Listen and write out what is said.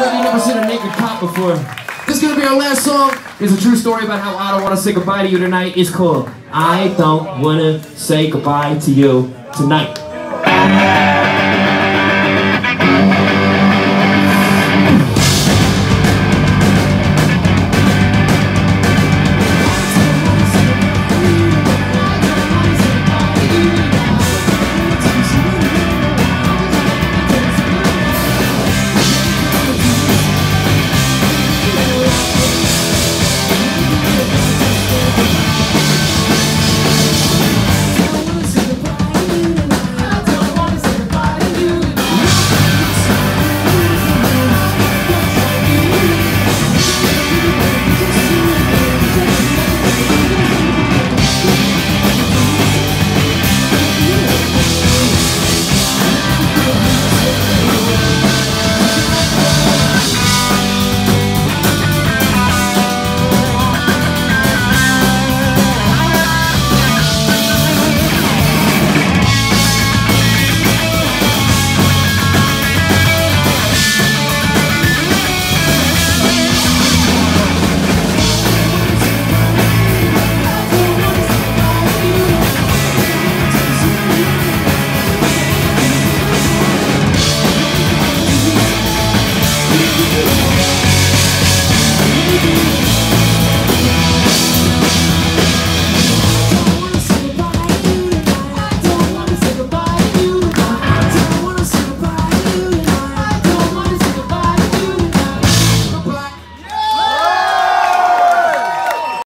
like you never seen a naked cop before. This is gonna be our last song. It's a true story about how I don't wanna say goodbye to you tonight. It's called I Don't Wanna Say Goodbye to You Tonight.